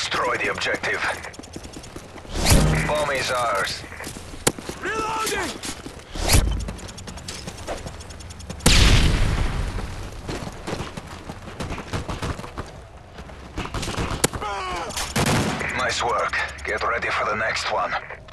Destroy the objective. Bomb is ours. Reloading! Nice work. Get ready for the next one.